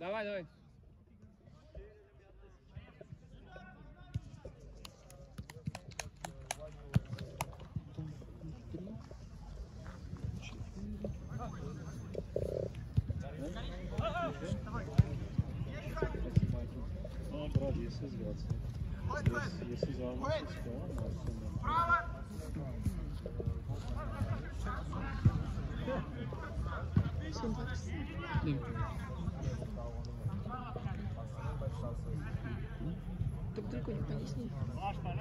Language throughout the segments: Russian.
Давай, давай. Ну, брат, Так далеко не понесли. Там, два, два,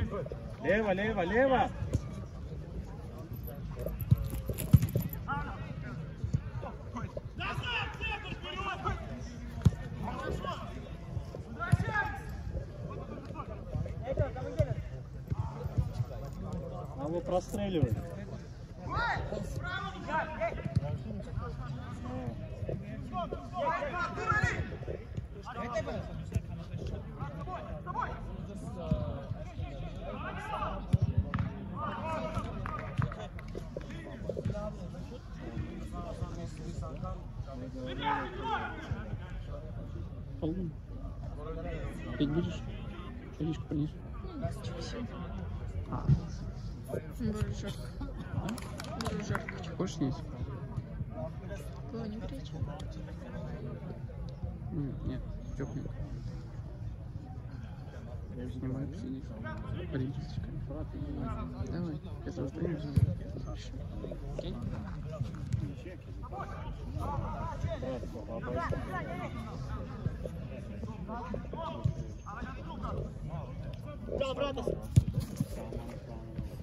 привет, Лево, лево, лево! Надо простреливать. Полный. Пить будешь? Водичку принесу. А, Было жарко. хочешь снять? Было не горячо. М, Нет, тепленько. Снимай, посиди. Ориентируйся. Давай, я сразу принесу. Окей? Брат,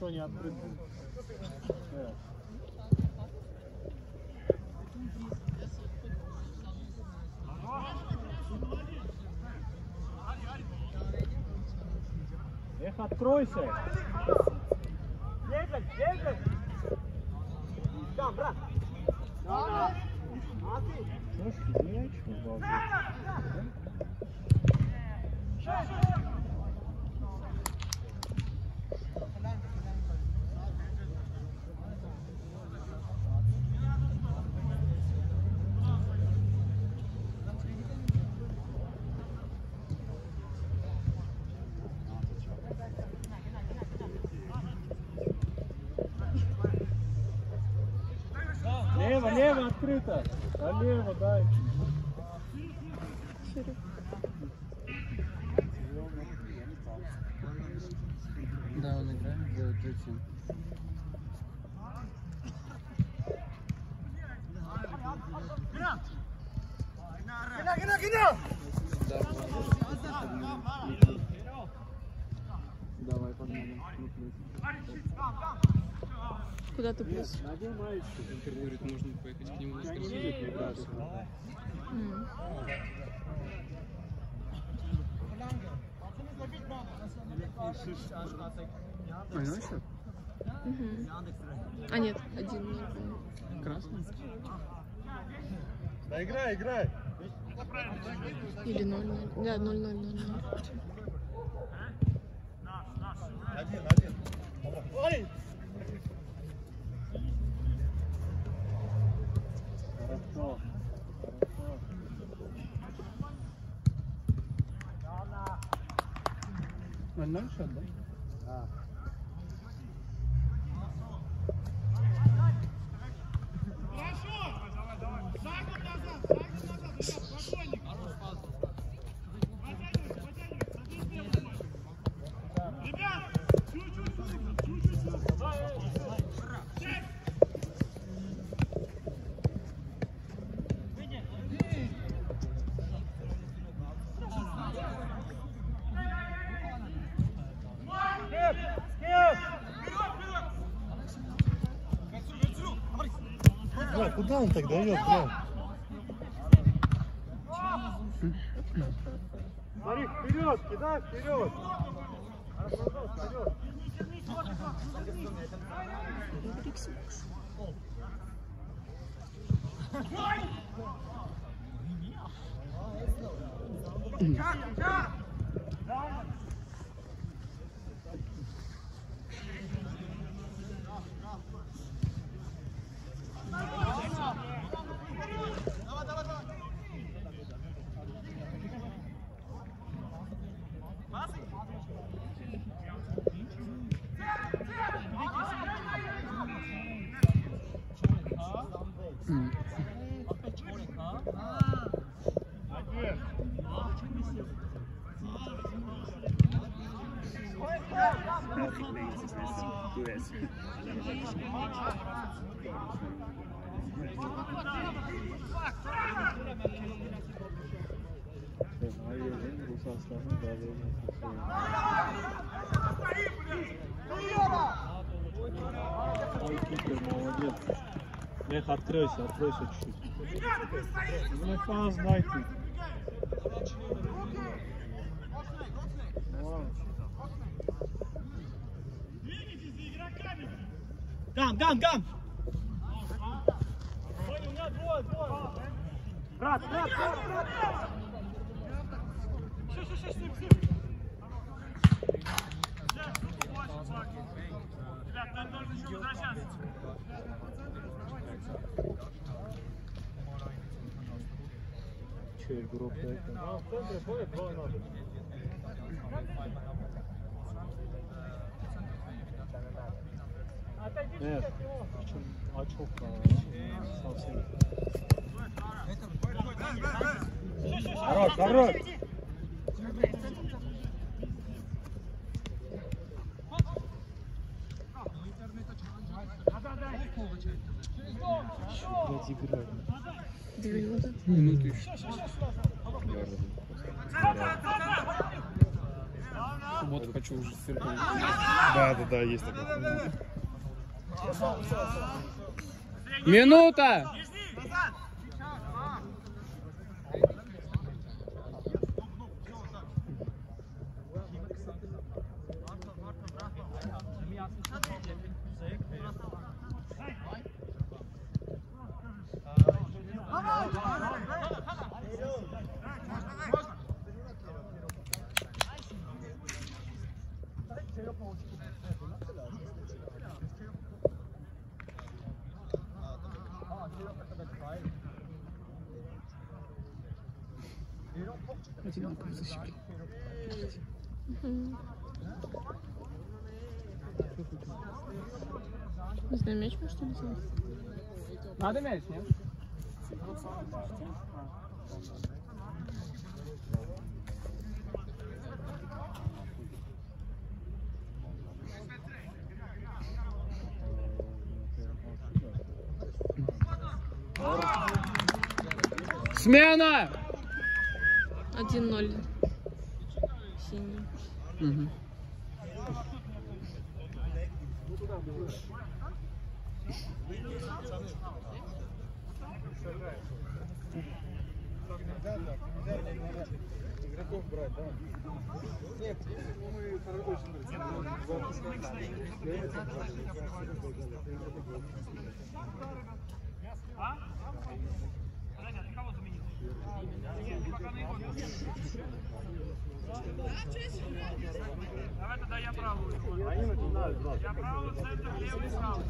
никто не. Да. Эх, откройся! Слушай, мяч в Лево, лево открыто. А лево дай. да, он играет, делает третий. Давай, погнали. Куда ты плюс? Говорит, можно поехать к нему на Понял? Мгм. А нет, один. Красный? Да играй, играй. Или ноль ноль. Да, ноль ноль ноль ноль. Один, один. Ой! Хорошо. Ноль ноль счет, да? Да. Он так дает, бля? Смотри, вперед, кидай вперед! Вперед! Молодец. Эх, откройся, откройся чуть-чуть. Ну, фан, знайте. Гам, гам, гам! Брат, брат, брат, брат! Че, группа это? А, в центре ходит, два надо. Причем очок а, совсем. Хорош, хорош! Блядь, играй. Две минуты. Минуту еще. Вот хочу уже сыр. Да, да, да, есть такое. Минута! Защипли. Мгм. Не знаю, мяч может что ли взять? Надо мяч, нет? Смена! Один ноль. Синий. Мгм. Игроков брать, да? Нет, мы очень Давай тогда я правую. Я правый, центр, левый, правый.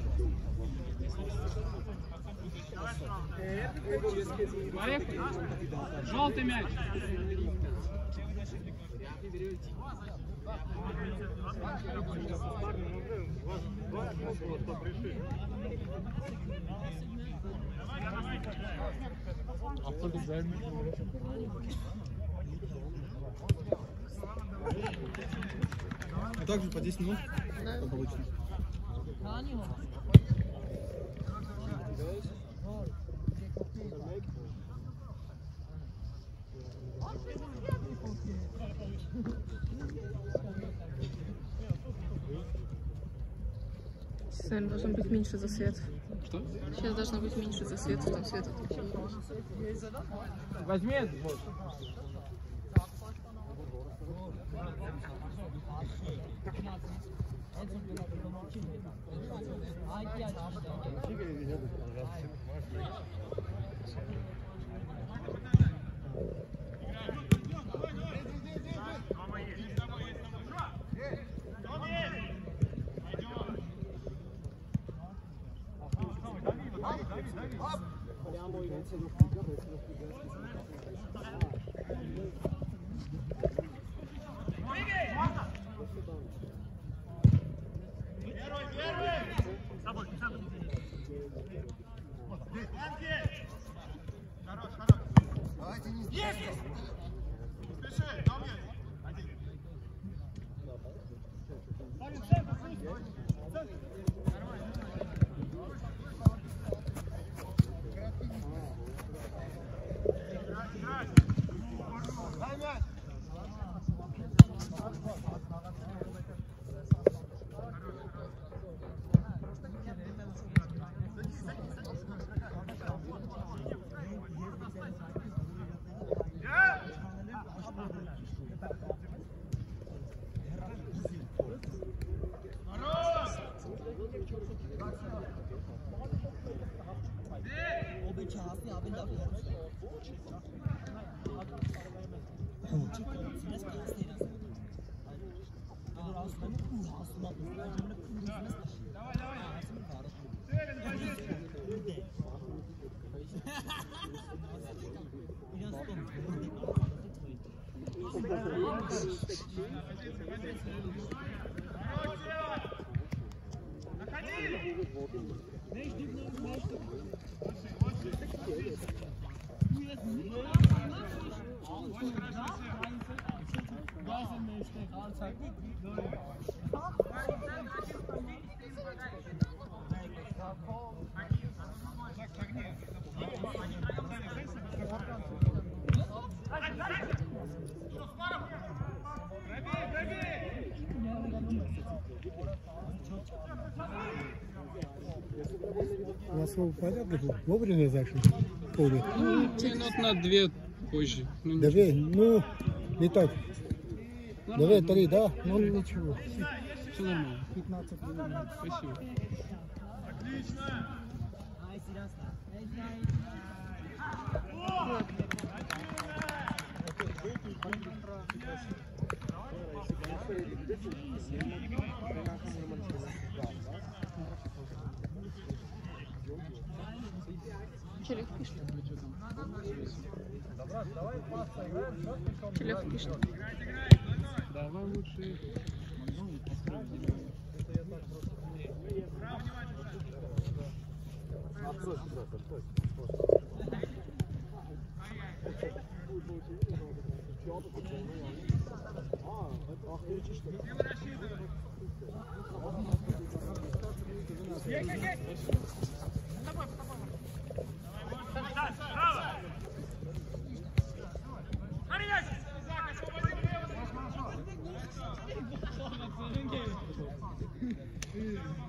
Давай справа. Желтый мяч. А также по 10 минут? Как обычно. Наверное, должно быть меньше засвет. Что? Сейчас должно быть меньше засвет, там свет отключили. Возьми это. вот. Давайте не здесь! У вас все порядок? Вовремя зашли? Поле. Минут на две позже. Ну. Давай, ну, не так. Давай, Нормально. три, да? Ну, ничего. Все нормально. 15 минут. Спасибо. Челев Телеф пишет. Давай лучше. Отстой, отстой, отстой. Я, я, я. Mm.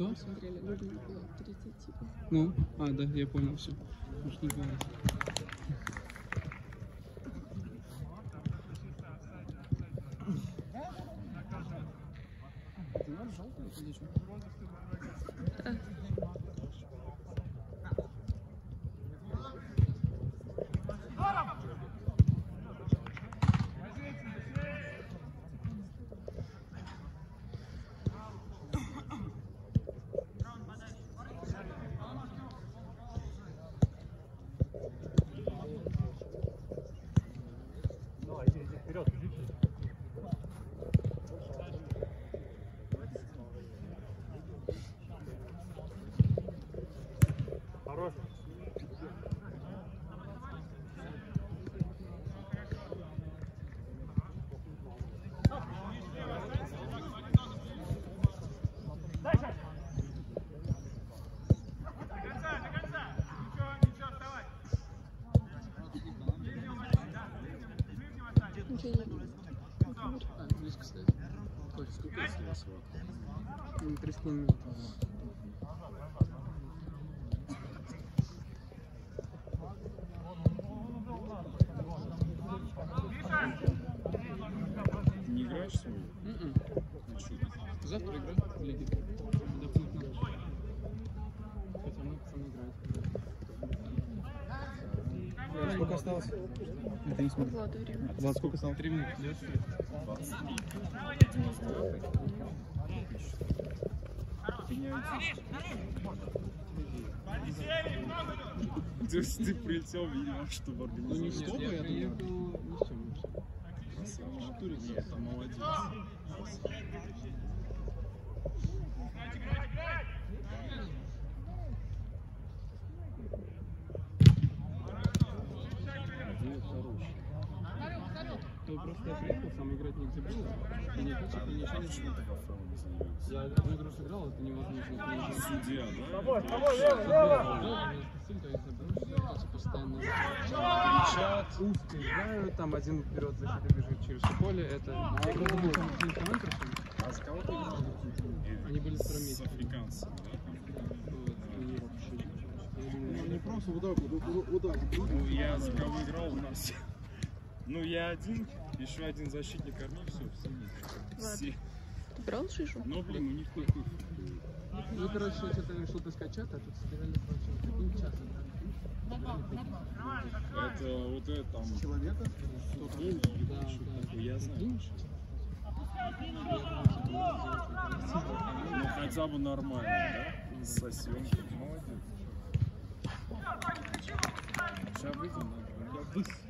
Кто? Смотрели, нужно было 30 типа. Ну, а, да, я понял, все. Может, не. Ты надо желтый или что? До конца, до конца. Ничего, ничего, вставай. Ближнего оставь. Ничего не А, близко стоит. Сколько, сколько осталось? Ну, три с половиной минуты. Ты не играешь свою? Мгм. Ну что? Завтра игра в лиге. Отдохнуть надо. Хотя мы пацаны играют. Сколько осталось? Это не смотрю. Владу время. Влад, сколько осталось? Три минуты. Идёт? Ты не один. Подсели, много идет. То есть ты прилетел, видимо, чтобы Ну, не организовать. что, я приехал ни с чем вообще. Красавчик. Нет, ты молодец. Играть, играть, играть. Идея хорошая. То просто сам играть нигде было. И ни фичек, ни ничего не не занимаешься? Я одну игру сыграл, это невозможно. Судья, да? Тобой, тобой, лево, лево. Постоянно кричат, узко играют, там один вперед защиты бежит через поле, это... Там команд А за кого ты играл? Они были С африканцами, да? И Не просто вот так вот, вот, вот так вот. Ну, я за кого играл у нас? Ну, я один, еще один защитник армии, все, все. Ладно. Все. Ты брал шишу? Но, блин, у них такой... Ну, короче, что-то решил таскать чат, а тут собирали, вот таким часом. Это вот это там... Человека? Да, да. Я знаю. Ну, хотя бы нормально, да? Сосем. Молодец. Сейчас выйдем, надо. Я высечен.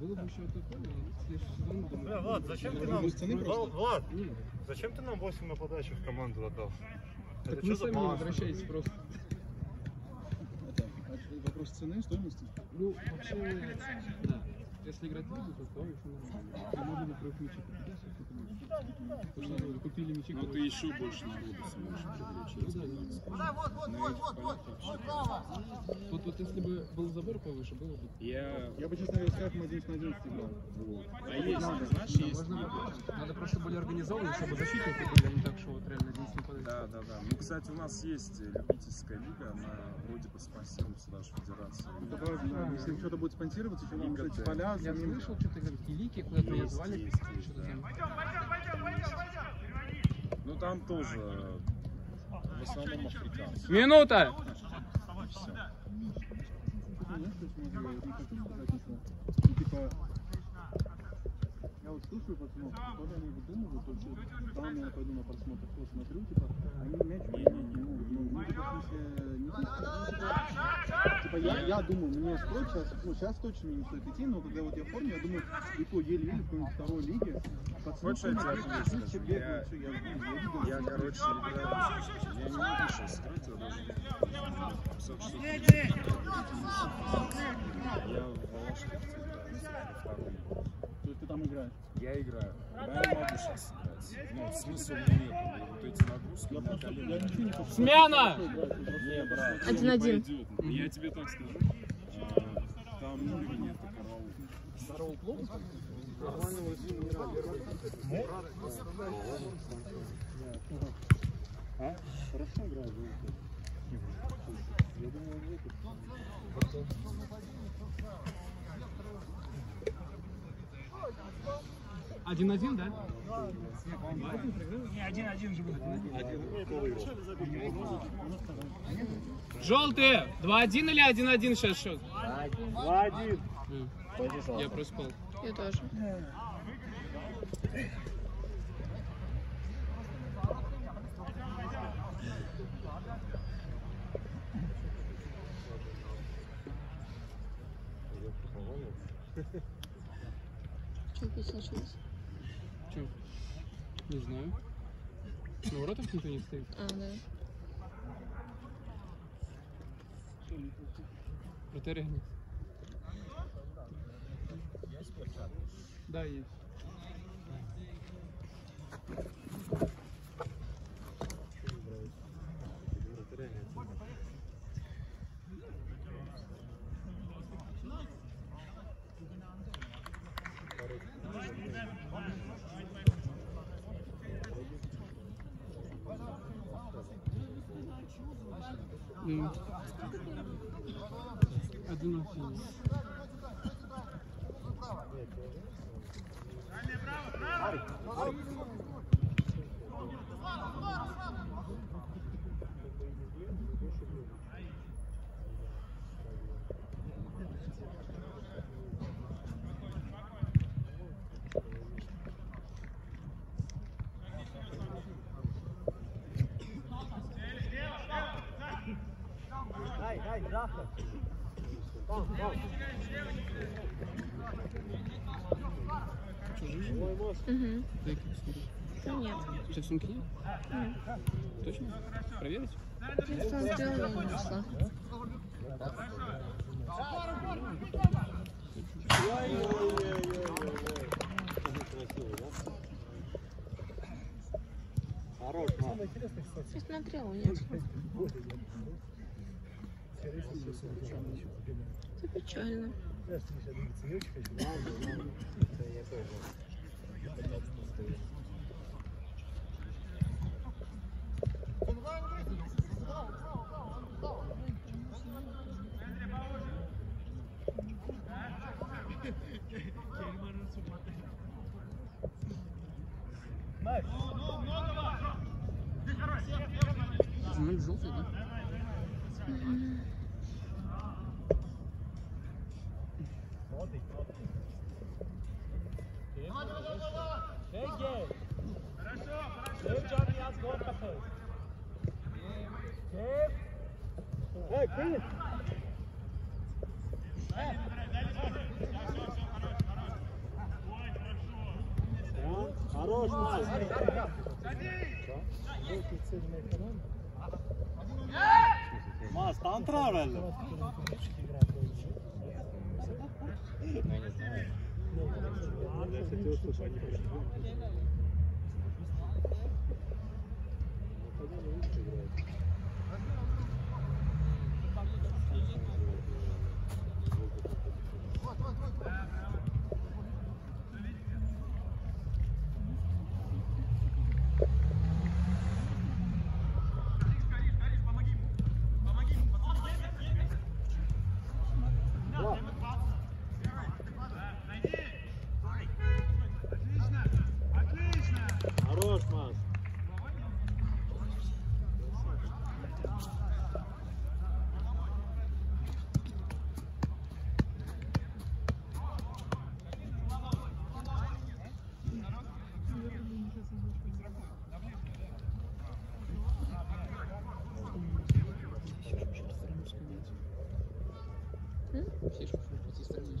Было бы еще такое, но следующий сезон, думаю... Бля, Влад, зачем ты нам... Влад, просто? Влад, Нет. зачем ты нам 8 на подачу в команду отдал? Так Это вы что за сами не баланс? возвращаетесь просто. Это это вопрос цены, стоимости? Ну, вообще, да. Если играть в лигу, то то еще нормально. И можно против мячи купить, что ну, Но ты еще больше народу сможешь привлечь. Да, вот, вот, вот, вот, вот, вот, право. Вот, вот если бы был забор повыше, было бы. Я... Я бы, честно говоря, с Кайфом 11 на 11 играл. Вот. А есть, знаешь, есть... Можно. Надо просто более организованно, чтобы защитники были, а не так, что вот реально один не подойти. Да, да, да. Ну, кстати, у нас есть любительская лига, она вроде бы спонсируется даже федерацией. Давай, да, Если что-то будет спонсироваться, еще нам, кстати, поля Я слышал, что-то говорят, Килики куда-то звали, есть, есть, да. Пойдем, пойдем, пойдем. Ну, там тоже в основном африканцы. Минута! Все. Я смотрю, вот не. Ну, типа, слушаю пацанов, ли они выдумывают, то есть там я пойду на просмотр, посмотрю, типа, они мяч Не-не-не. ну, ну, ну, типа, Типа я, я думаю, мне строить сейчас, ну сейчас точно не стоит идти, но когда вот я в форме, я думаю, и то еле-еле в какой-нибудь второй лиге. Пацаны, Хочешь, я тебе отвечу, Я- я, я. Я, короче, играю. Я не могу сейчас строить, я даже Я в Волошке играю. То есть ты там играешь я играю. Да, я могу сейчас играть. Ну, смысла нет. Вот эти нагрузки на колени. Смена! Один один. Я тебе так скажу. А, там ну, Юрия нет, караул. Здорово, плохо? А? Хорошо играю, Я думал, нету. Thank. 1-1, да? Не, 1-1 же будет. Желтые! 2-1 или 1-1 сейчас счет? 2-1. Я проспал. Я тоже. Чего случилось? Не знаю. На воротах никто не стоит. А, да. Нет. Да, есть. Adunafini. Угу. Дай нет. У тебя в сумке нет? Точно? Проверить? Я смотрела, но не нашла. Хорош. Я смотрела, нет. Это печально. Желтый, да? Хорош, Мас. Мас, там правильно. Я хотел, чтобы они Хорош, Мас. Фишку, чтобы прийти стрельнуть.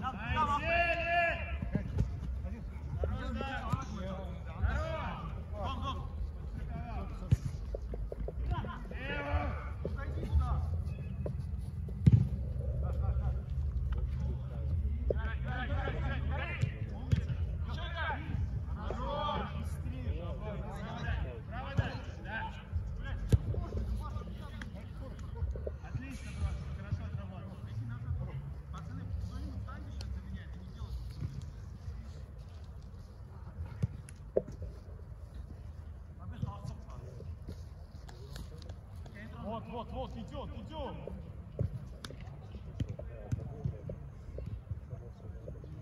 Вот, вот, вот, идет, идет.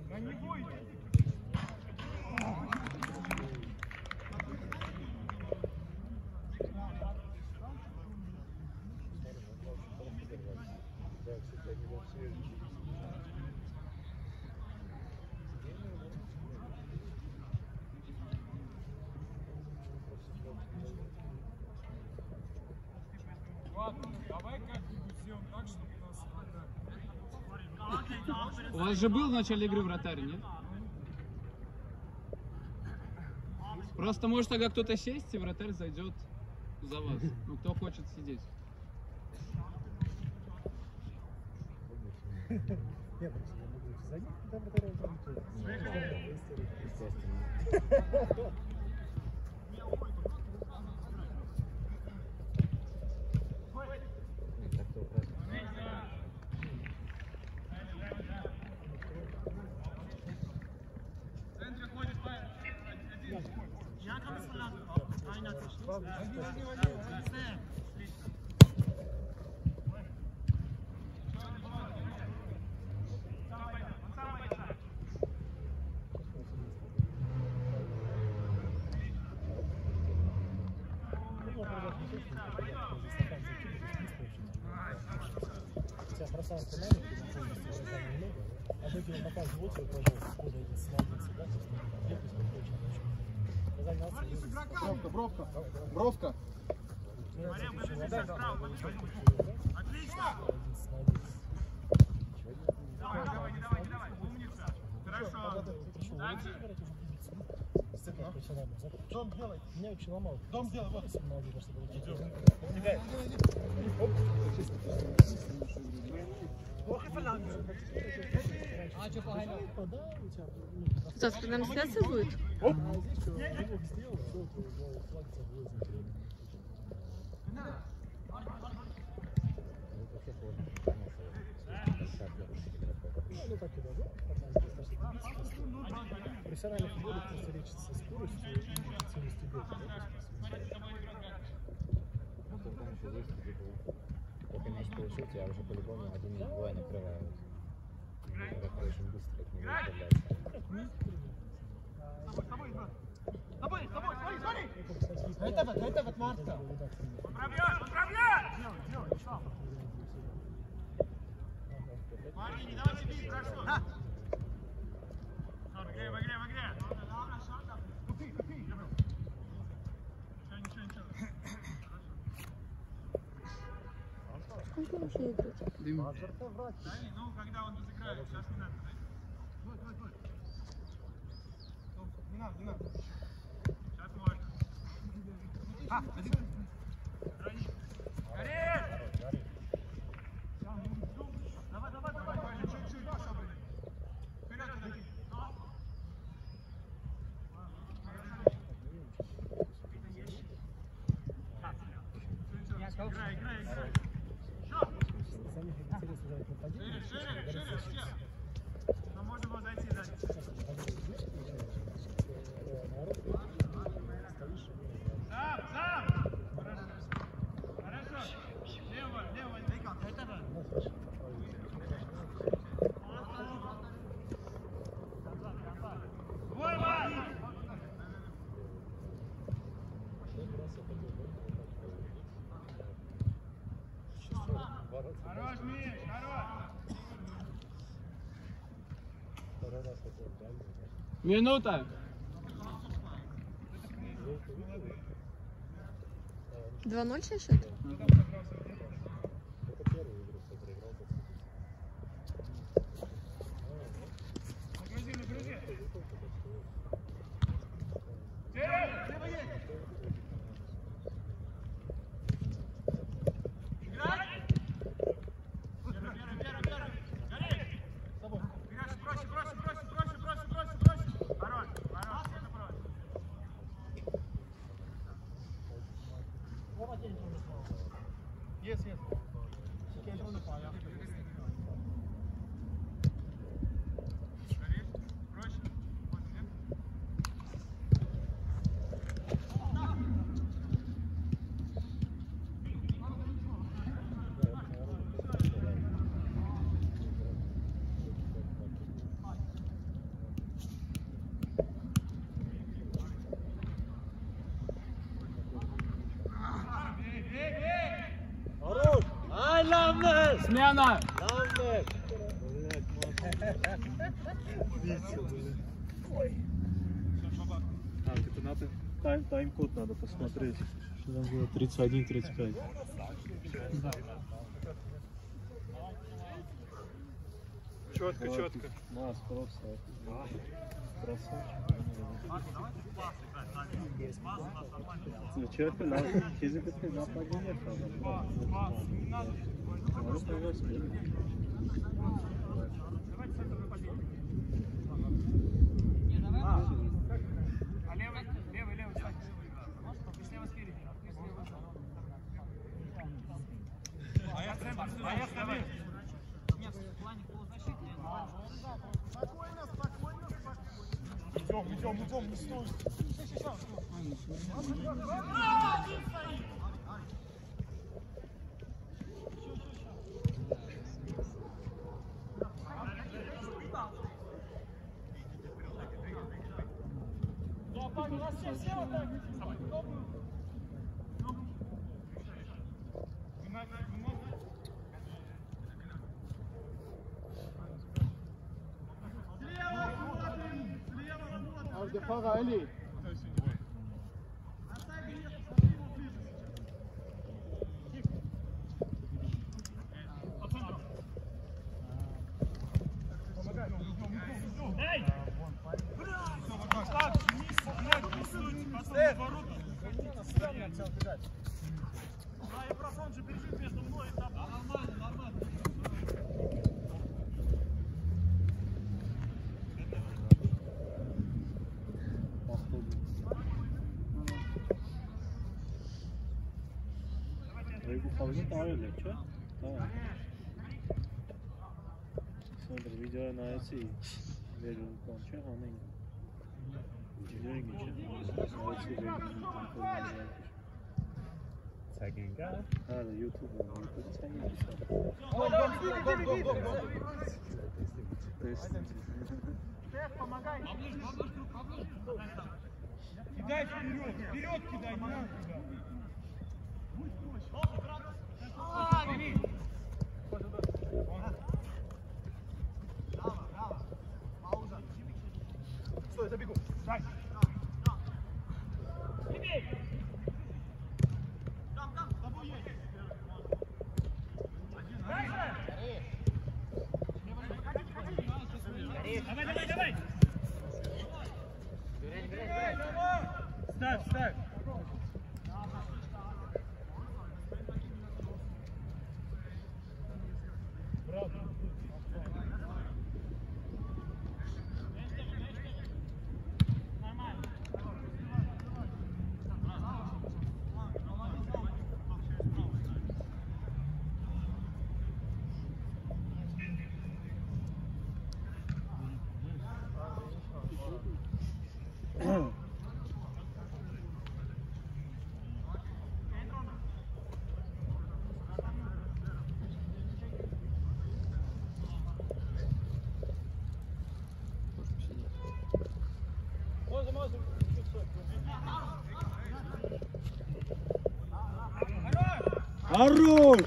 На него идет. Ладно, давай как-нибудь сделаем так, чтобы нас врага. У вас же был в начале игры вратарь, нет? Просто может тогда кто-то сесть, и вратарь зайдет за вас. Ну, кто хочет сидеть бросаем финальник, полностью раздаем много, а вы тебе показываете, пожалуйста, куда идти с ноги сюда, то есть крепость очень очень. Заняться. Бровка, бровка, бровка. Отлично. Давай, давай, не давай, не давай. Умница. Хорошо. Дальше. Дом делай. Меня очень ломал. Дом делай, вот. Молодец, что было. А что погано? Да, у тебя, ну, Завтра трансляция будет? а здесь что, звук сделал, все, твой флаг соблазн. Ну, так и должно, потому что достаточно В профессиональном футболе просто речь со скоростью и эффективностью бега. Ну, там еще есть, типа, только мяч получил, тебя уже по-любому один или двое накрывают. Это очень быстро от него избавляться. Это вот, это вот Марта. Управляй, управляй. Марини, давайте бить, хорошо. В игре, в игре, в игре. Тупи, тупи. Ничего, ничего, ничего. Сколько еще играть? Дым. Дани, ну, когда он разыграет, сейчас не надо. Не надо, не надо. Сейчас можно. А, один. Грани. Скорее! Давай, давай, давай. Чуть-чуть, особо. Вперед, подойди. Играй, играй, играй. Самих интересно играть нападение. Шире, шире, все. Но можно было зайти сзади. Сам, сам! Хорошо. Лево, лево, этого. Вова! Хорош, Миш, хорош! Минута. Видел? 2-0 сейчас счет? Это первую игру, кто проиграл. тот Yes, yes. Смена! Так, это надо тайм, тайм-код надо посмотреть. Что там было 31-35. Четко, четко. Нас просто. Красавчик. Четко, да. Физика нападение Надо Идем, идем, идем, не стой. Auf der Fahrer Ali. fazla daha öyle çok. Tamam. Sonra videoya naisi veriyorum konuşuyor onun videoya geçiyor. Naisi veriyorum kontrolünü yapmış. Sakinka. Ha da YouTube var. YouTube sen yapmışsın. Кидай вперед, вперед кидай, не надо Туда. Стой, забегу. Дай. Давай, Хорош!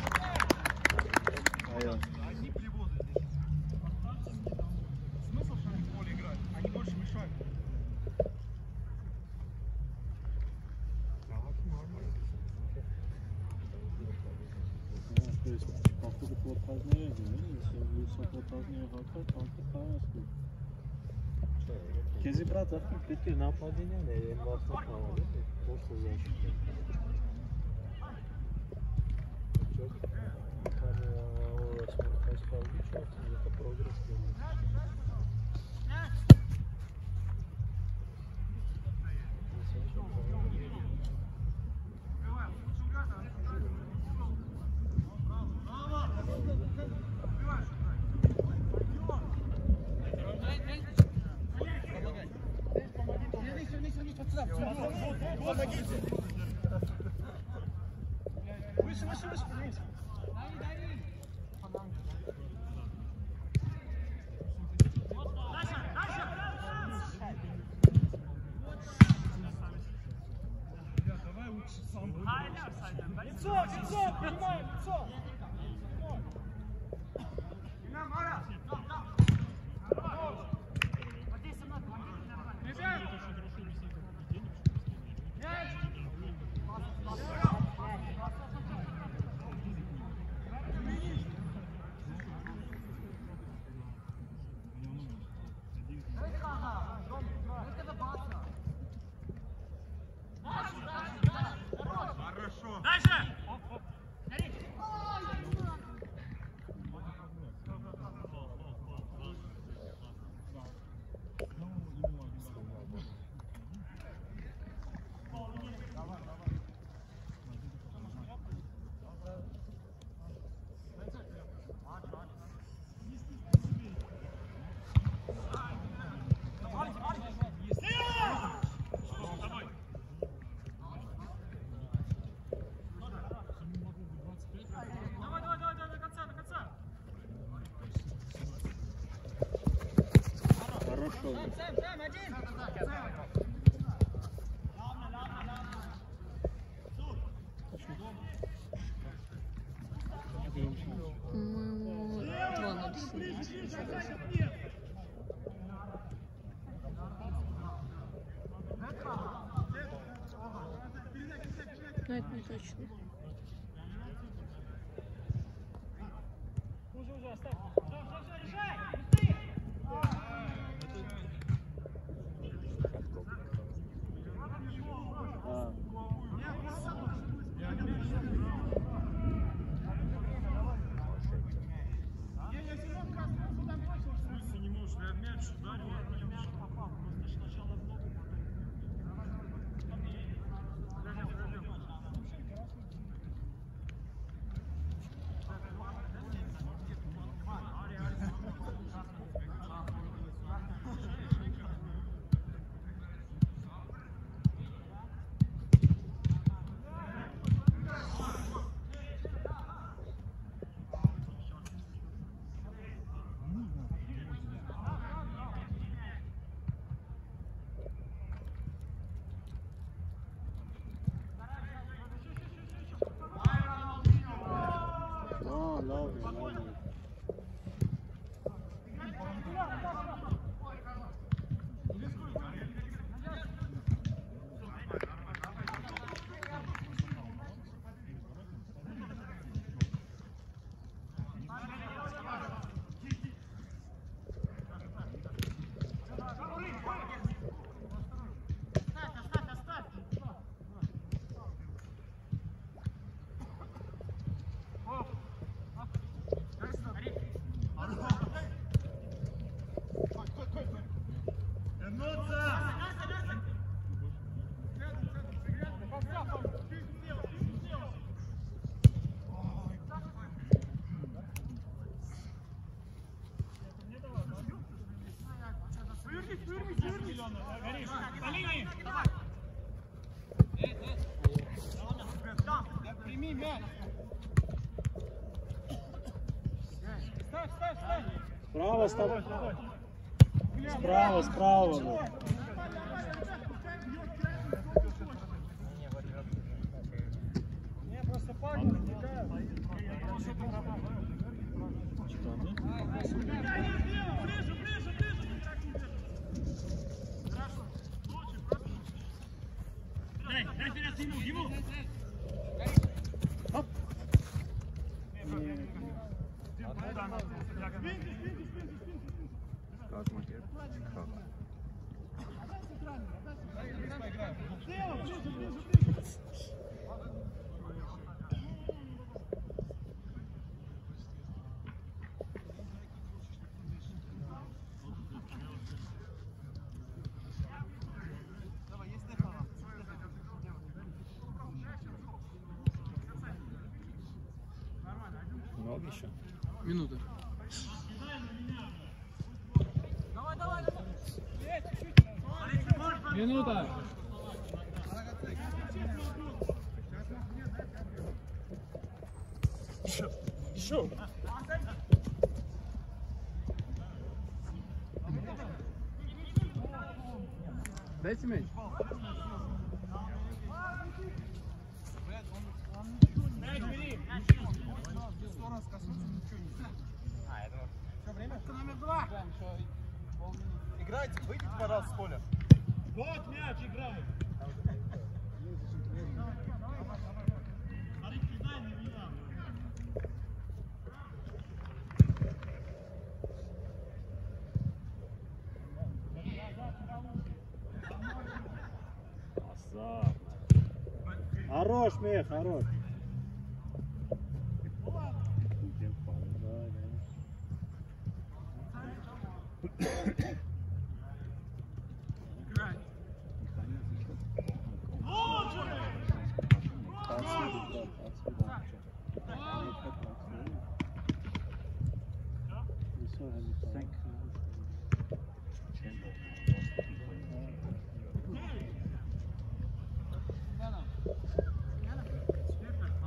Kezi brat, aklı kötü, ne yapmadın yani? Elini atlatma var, boş uzayışın. Надо сыграть. Но Справа, справа. Справа, справа. ну. Не, просто парни убегают. Ближе, ближе, ближе. Хорошо. Лучше, просто. Дай, дай вперед ему, ему. еще? Минута. Минута. Еще! Дайте мяч. Играйте, выйдите, пожалуйста, с поля. Вот мяч играет. Смотри, кидай, не видно. Хорош, Мех, хорош.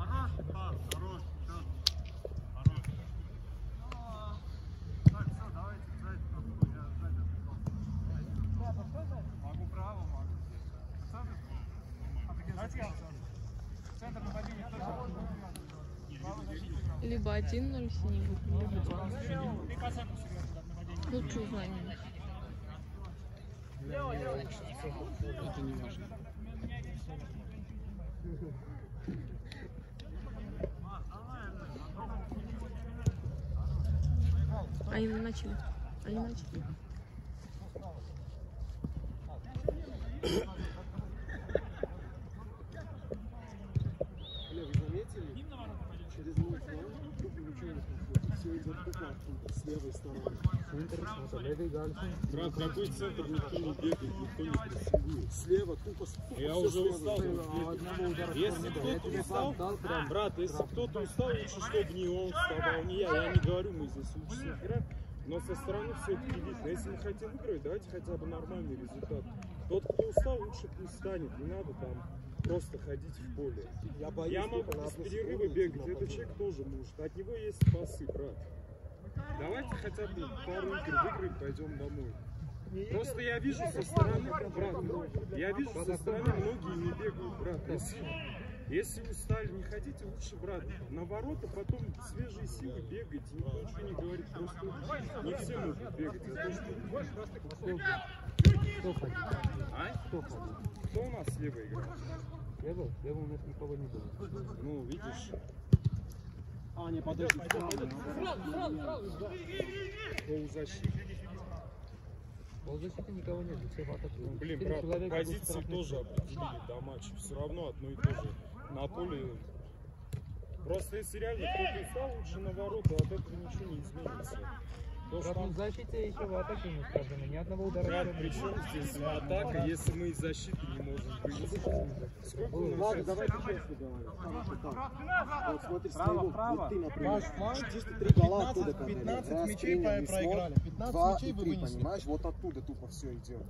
Хорош, пас, хорош, сейчас. Хорош. Так, все, давайте сзади попробуем. Я сзади отошел. Могу право, могу. Центр? Давайте я Центр нападения тоже. Либо 1-0 синий, либо 2. Ты касательно себя туда нападения. Лучше узнаем. Это не важно. Они начали. Они начали. Бля, вы заметили? Через мой фланг тупо ничего не Брат, какой центр не бегает. Слева тупо, Я уже устал. Если кто-то устал, брат, если кто-то устал, лучше, чтобы не он вставал, не я. Я не говорю, мы здесь лучше играем, но со стороны все-таки видно. Если мы хотим выиграть, давайте хотя бы нормальный результат. Тот, кто устал, лучше пусть встанет. Не надо там просто ходить в поле. Я боюсь, Я могу без перерыва бегать, этот человек тоже может. От него есть спасы, брат. Давайте хотя бы пару игр выиграем, пойдем домой. Просто я вижу со стороны, брат, я вижу со стороны многие не бегают, брат. Если, если устали, не хотите, лучше, брат, на ворота потом свежие силы бегайте, никто ничего не говорит, просто не все могут бегать. что- Кто ходил? А? Кто ходил? Кто у нас слева играет? Лево? Лево у нас никого не было. Ну, видишь, А, не, подожди. В полузащиты никого нет, все в атаке. Ну, блин, брат, позиции тоже определили до матча. Все равно одно и то же. На поле. Просто если реально устал, лучше на ворота, от этого ничего не изменится. То, что там в защите еще в атаке нас проблема. Ни одного удара. Брат, не было. при чем здесь атака, если мы из защиты не можем выйти? Сколько у нас Ладно, давайте честно так. Вот смотри, с твоего, вот ты, например, чисто три гола оттуда, которые 15 раз мячей не проиграли. смог, 15 два мячей вы вынесли. понимаешь? Вот оттуда тупо все идет.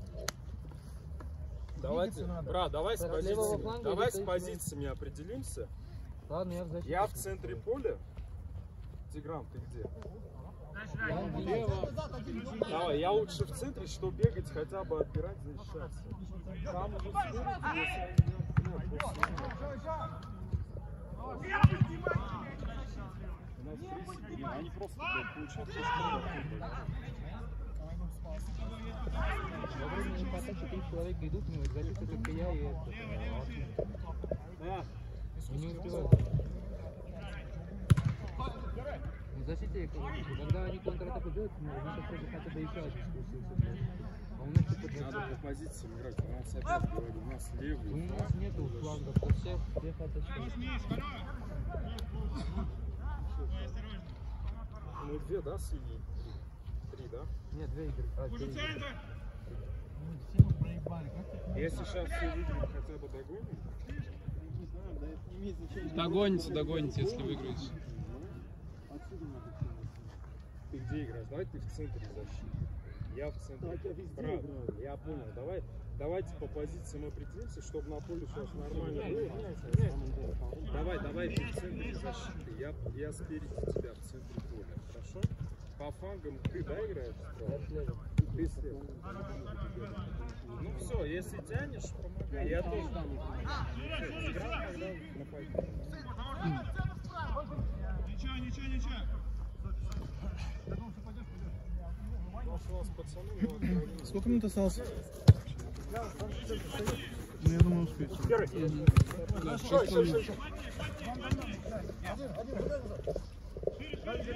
Давайте, брат, давай с позициями, давай с позициями определимся. Ладно, я в защите. Я в центре поля. Тигран, ты где? Давай, я лучше в центре, что бегать, хотя бы отбирать, защищаться. Там уже они просто получают. Во время атаки три человека идут, но в защите только я и это. И не успевают. В защите, когда они контратаку делают, ну, у них хотя бы еще один. А у нас типа Надо по позициям играть, у нас опять говорю, у нас левый. У нас нету флангов, у всех всех атачей. Ну две, да, синие? Да? Нет, две игры. А, две игры. Если сейчас все выиграем, хотя бы догоним. Догоните, догоните, если выиграете. Отсюда ты где играешь? Давай ты в центре защиты. Я в центре. Так, я везде Правда. играю. Я понял. Давай, давайте по позициям определимся, чтобы на поле сейчас нормально Не, было. Давай, давай, ты в центре защиты. Я, я спереди тебя в центре поля. Хорошо? По фангам ты, да, играешь? справа? Ты слева. Ну все, если тянешь, помогай. Я тоже. Напади. Ничего, ничего, ничего. Сколько минут осталось? Ну, я думаю, успеете. Койда,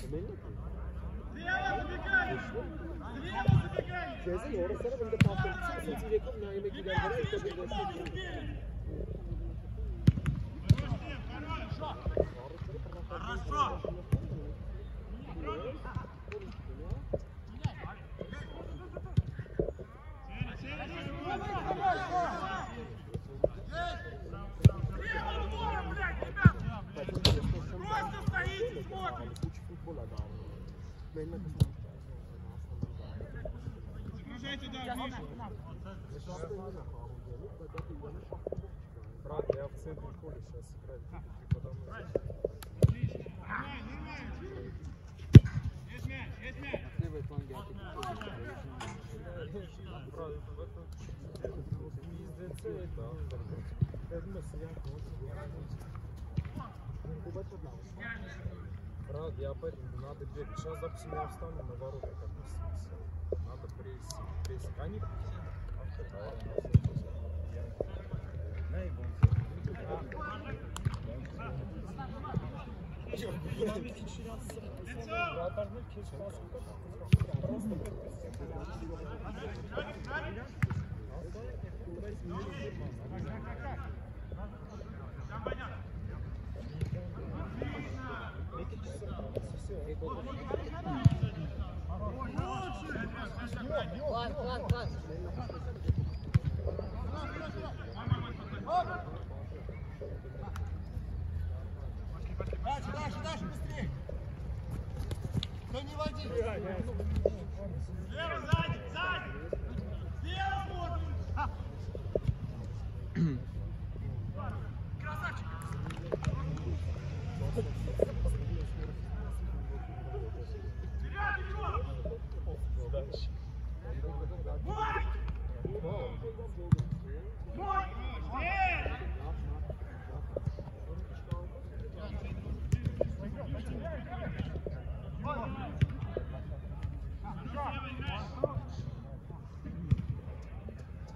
Слева забегай! Слева забегай! Хорошо! Слева упором, блядь, ребят! Просто стоите, смотрите! Загружайте, да, ближе. Брат, я в центре поля сейчас играю. Ты подо мной. Нормально, нормально. Есть мяч, есть мяч. Брат, в этом пиздец, это автор. Я думаю, стоянка Брат, я поэтому надо бегать. Сейчас, допустим, я встану на ворота, как смысл. Надо прессинг, прессинг. Они Дальше, дальше, дальше, быстрее. Да не води. Слева, сзади, сзади. Слева смотрим. Красавчик. Вперед, Егор. Мой! Мой! Эй!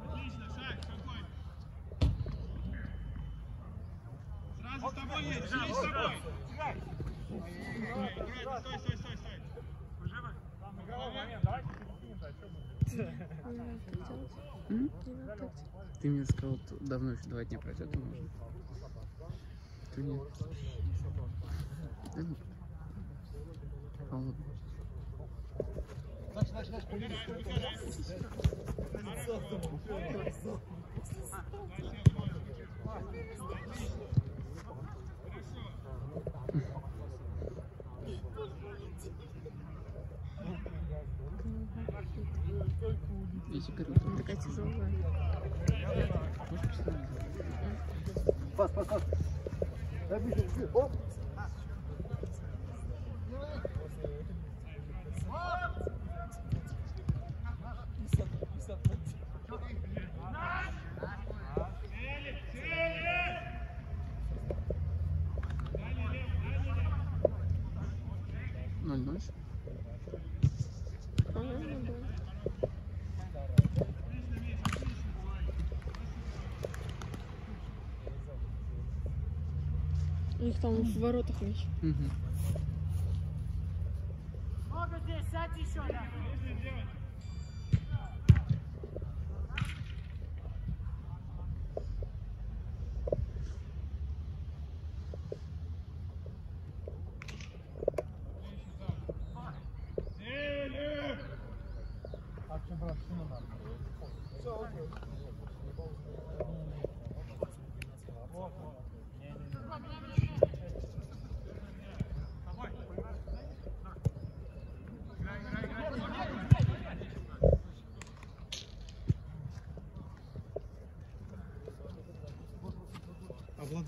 Отлично, шаг, спокойно. Сразу с тобой есть, есть с тобой. Играй. Играй, стой, стой, стой, стой. Уже вы? Ты мне сказал, давно еще два дня пройдет, и можно. Ты нет. Да ну. Холодно. Видите, говорю, там Такая тяжелая. можешь посмотреть? Пас, пас, пас. Дай ближе, ближе. Оп. Цели, цели. Ноль ночь. По-моему, да. У них там в воротах мяч. Мгм. Много здесь, сядь еще, да. А что, брат, что надо? Все, окей.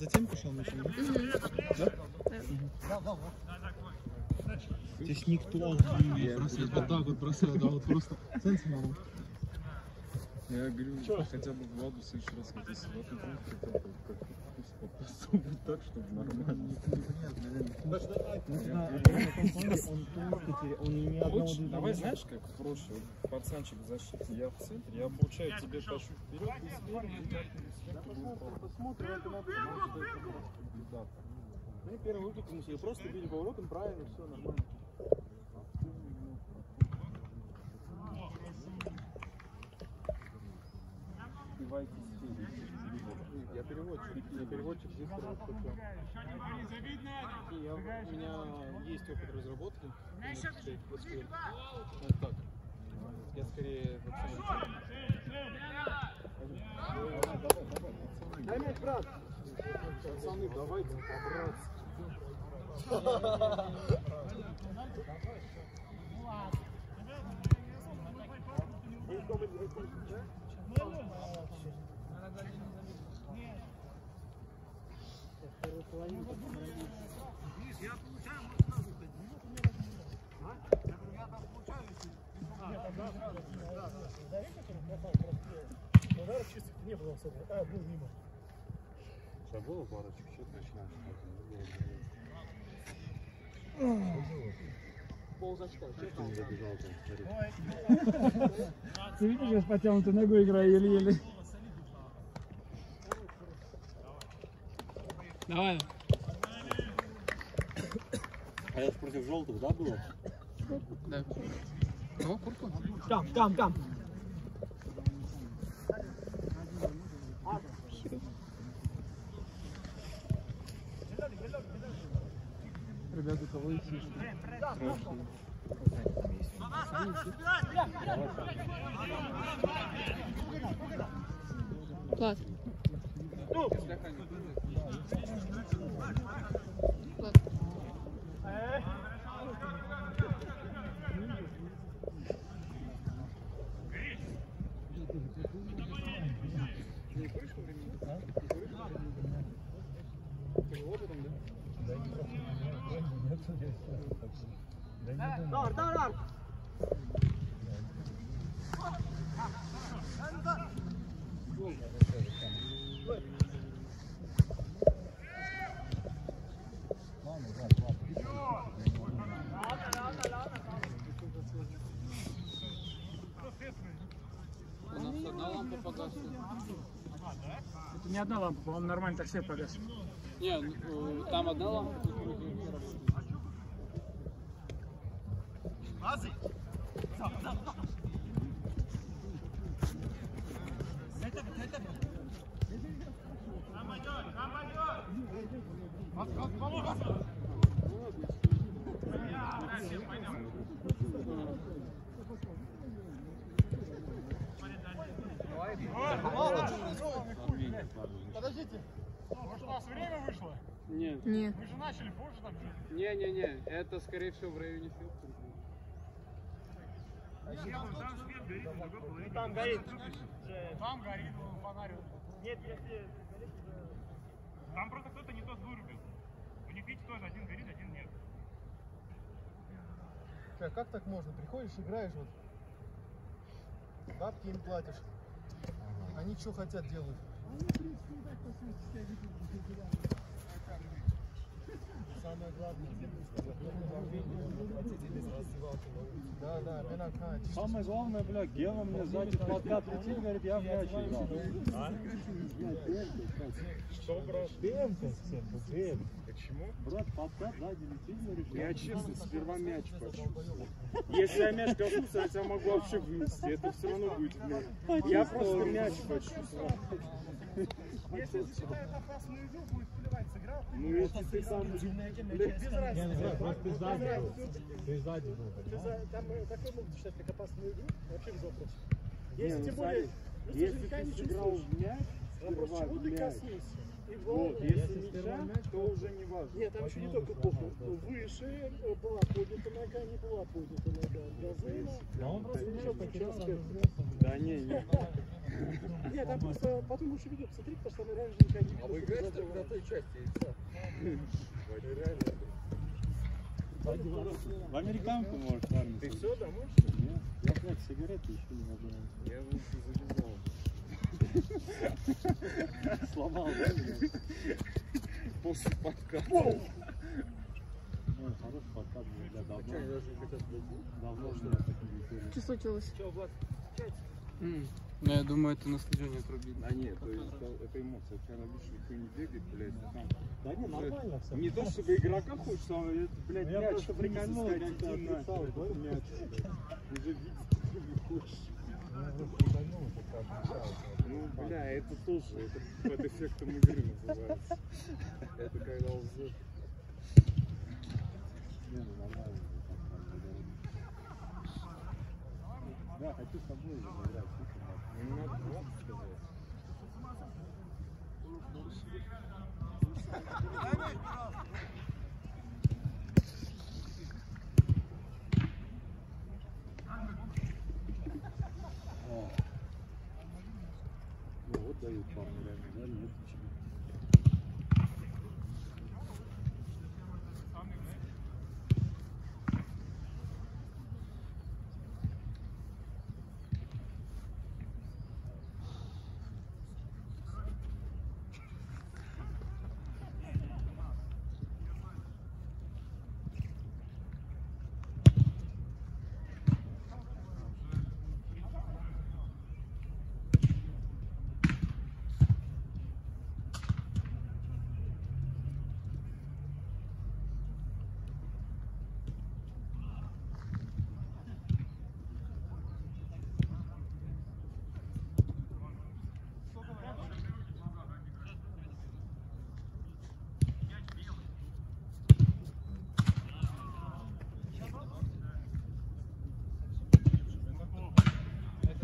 Затем пошел на Здесь никто не бросает вот так вот бросает, а вот просто центр мало. Я говорю, хотя бы Владу в следующий раз, в эту игру, хотя бы как так, чтобы нормально. Он ни одного Лучше, движения давай знаешь, как проще, пацанчик в защите, я в центре, я получаю тебе тащу вперед, и. Да. Мы первый выпуск мусили просто били поворотом, правильно, все нормально. Сидеть. Я переводчик, я переводчик здесь. И я, у меня есть опыт разработки. Вот так. Я скорее вообще Дай мяч, брат! Пацаны, давайте побраться. Ударов чистых не было особо. А, был мимо. Забыла парочку, что ты начинаешь? Пол не забежал там. Ты видишь, я с потянутой ногой играю еле-еле. Давай. А я ж против желтых, да, было? Да. Кого куртку? Там, там, там. Ребята, кого идти? Влад. Влад. Doğru, doğru. Одна лампа, по-моему, нормально так свет погас. Не, ну, э, там одна лампа. тут другая. Подождите. Может, у вас время вышло? Нет. Нет. Вы же начали позже там же. Не-не-не, это скорее всего в районе филтра. Там свет горит, в другой половине. Там горит. Там горит вон фонарь. Нет, если... Там просто кто-то не тот вырубил. У них, видите, тоже один горит, один нет. Как, как так можно? Приходишь, играешь вот. Бабки им платишь. Они что хотят делают. Сам Самое главное, бля, Гена мне сзади подкат летит, говорит, я в мяч играл. Что, брат? Почему? Брат, подкат сзади летит, говорит, Я честно, сперва мяч почувствовал. Если я мяч коснусь, я тебя могу вообще вынести. Это все равно будет мяч. Я просто мяч почувствовал. Если считает опасную игру, будет плевать, сыграл. Ну если ты сам... Без разницы. ты сзади был. Ты сзади был, Ты Там э, какой могут считать как опасную игру? Вообще без вопросов. Если ну тем более, ты если ты сыграл в мяч, Вопрос, чего ты коснулся? И гол. Вот, если мяча, то уже не важно. Нет, там еще не только похуй. Выше э, была поднята нога, не была поднята нога. Газона. Да он просто мяч ничего потерял, причем Да не, не. Нет, там просто потом лучше видео посмотри, потому что там реально никогда не видно. А вы что играете задумано. на той части, все. В американку может парень. Ты все домой? Нет, я, блядь, сигареты еще не могу. Я лучше залезал. Сломал, да? После подката. Ну, хороший подкат, блядь, давно. Даже не? Давно на таком летели. Что случилось? Че, Влад? Ну, я думаю, это на стадионе отрубили. Да нет, то есть это, это эмоция. Когда видишь, никто не бегает, блядь, а там Да не, нормально все. Не то чтобы игрока хочется, а это, блядь, Я мяч просто прикольнул, искать как ты один на отписал, этот да? мяч. Уже видеть не хочешь. Ну, бля, это тоже, это под эффектом игры называется. Это когда уже... Ну. Да, хочу с тобой играть. Ну, надо сказать. Ну вот дают парни реально, взяли, выключили.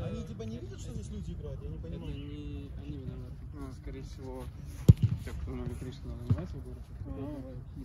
Они типа не видят, что здесь люди играют? Я не Это понимаю. не они виноваты. Ну, скорее всего, те, кто на Кришна занимается в городе, не